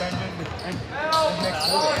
changes and, and next more.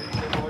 Thank you.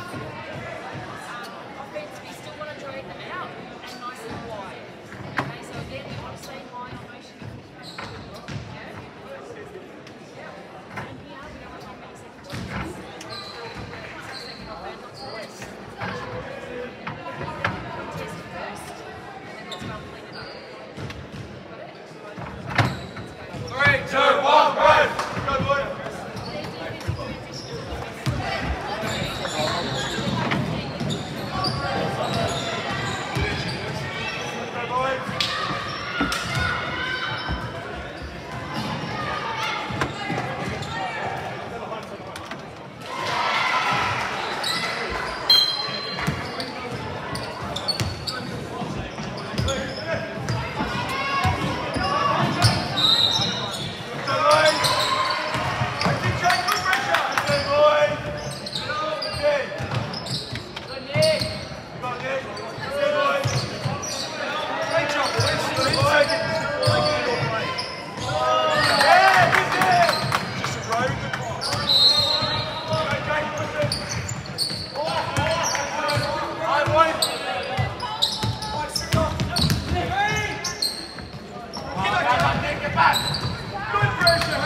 ありがとうございます。Good